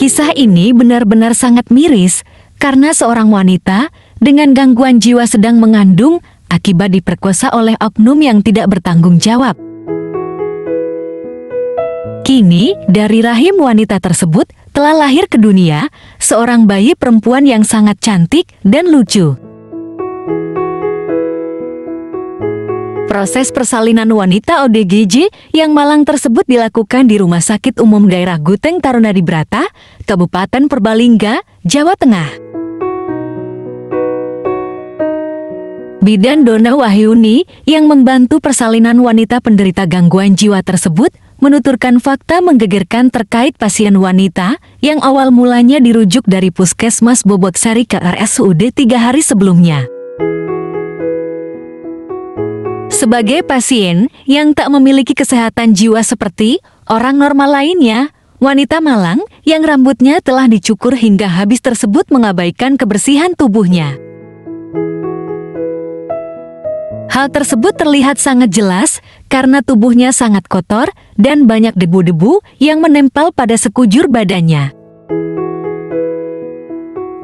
Kisah ini benar-benar sangat miris karena seorang wanita dengan gangguan jiwa sedang mengandung akibat diperkosa oleh oknum yang tidak bertanggung jawab. Kini, dari rahim wanita tersebut telah lahir ke dunia seorang bayi perempuan yang sangat cantik dan lucu. Proses persalinan wanita ODGJ yang malang tersebut dilakukan di Rumah Sakit Umum Daerah Guteng Tarunadi Brata, Kabupaten Perbalingga, Jawa Tengah. Bidan Dona Wahyuni yang membantu persalinan wanita penderita gangguan jiwa tersebut menuturkan fakta menggegerkan terkait pasien wanita yang awal mulanya dirujuk dari Puskesmas Bobotsari ke RSUD tiga hari sebelumnya. Sebagai pasien yang tak memiliki kesehatan jiwa seperti orang normal lainnya, wanita Malang yang rambutnya telah dicukur hingga habis tersebut mengabaikan kebersihan tubuhnya. Hal tersebut terlihat sangat jelas karena tubuhnya sangat kotor dan banyak debu-debu yang menempel pada sekujur badannya.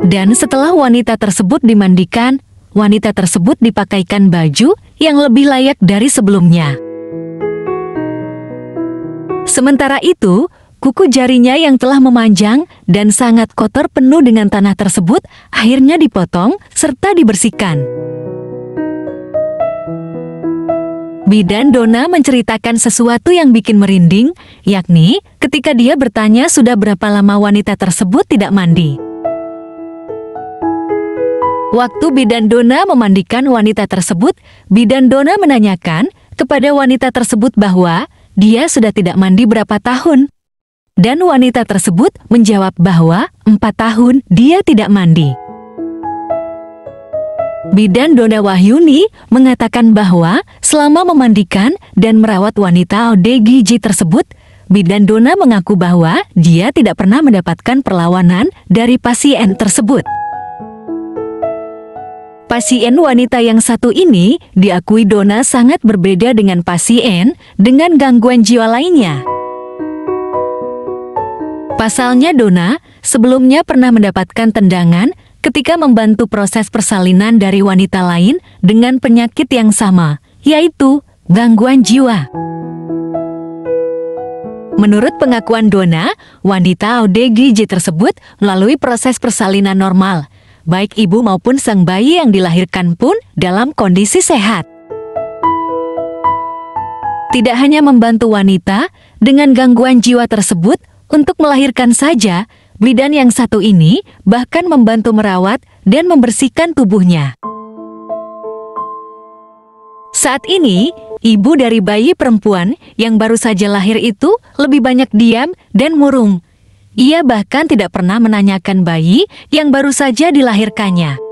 Dan setelah wanita tersebut dimandikan, wanita tersebut dipakaikan baju yang lebih layak dari sebelumnya. Sementara itu, kuku jarinya yang telah memanjang dan sangat kotor penuh dengan tanah tersebut akhirnya dipotong serta dibersihkan. Bidan Dona menceritakan sesuatu yang bikin merinding, yakni ketika dia bertanya sudah berapa lama wanita tersebut tidak mandi. Waktu Bidan Dona memandikan wanita tersebut, Bidan Dona menanyakan kepada wanita tersebut bahwa dia sudah tidak mandi berapa tahun. Dan wanita tersebut menjawab bahwa empat tahun dia tidak mandi. Bidan Dona Wahyuni mengatakan bahwa selama memandikan dan merawat wanita ODGJ tersebut, Bidan Dona mengaku bahwa dia tidak pernah mendapatkan perlawanan dari pasien tersebut. Pasien wanita yang satu ini diakui Dona sangat berbeda dengan pasien dengan gangguan jiwa lainnya. Pasalnya Dona sebelumnya pernah mendapatkan tendangan ketika membantu proses persalinan dari wanita lain dengan penyakit yang sama, yaitu gangguan jiwa. Menurut pengakuan Dona, wanita ODGJ tersebut melalui proses persalinan normal, baik ibu maupun sang bayi yang dilahirkan pun dalam kondisi sehat. Tidak hanya membantu wanita dengan gangguan jiwa tersebut untuk melahirkan saja, bidan yang satu ini bahkan membantu merawat dan membersihkan tubuhnya. Saat ini, ibu dari bayi perempuan yang baru saja lahir itu lebih banyak diam dan murung ia bahkan tidak pernah menanyakan bayi yang baru saja dilahirkannya.